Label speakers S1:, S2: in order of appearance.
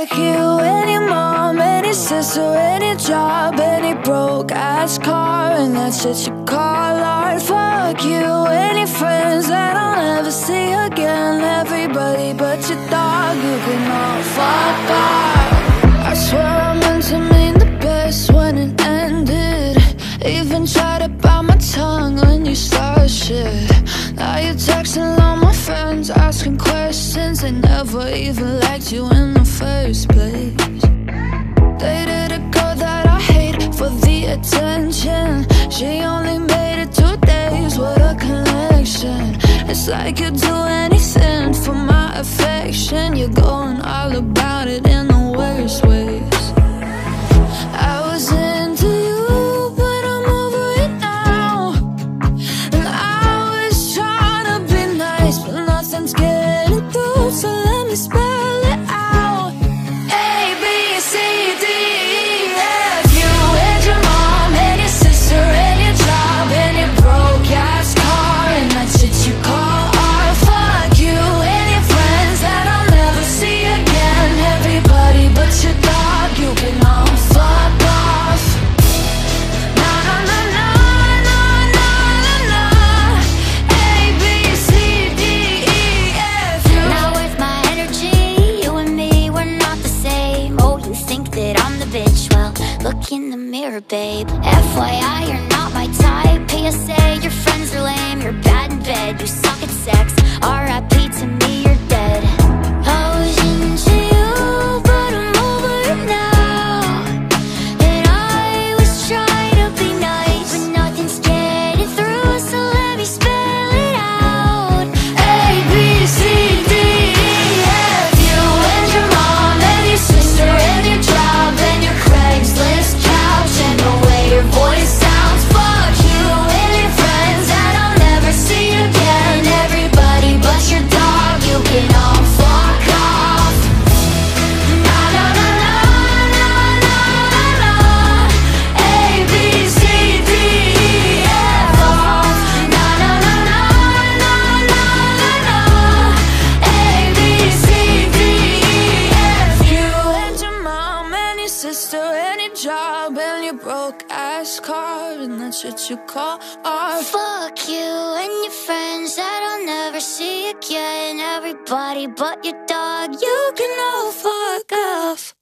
S1: Fuck you your mom your sister your job your broke ass car and that shit you call art. Fuck you your friends that I'll never see again. Everybody but your dog, you can all fuck off. I swear friends, asking questions. They never even liked you in the first place. Dated a girl that I hate for the attention. She only made it two days with a connection. It's like you'd do anything for my affection. You're going all about it in
S2: look in the mirror, babe. FYI, you're not my type. PSA, your friends are lame. You're bad in bed. You suck at sex. RIP to me, you're and
S1: your broke ass car and that's what you call art.
S2: Fuck you and your friends that I'll never see again. Everybody but your dog,
S1: you can all fuck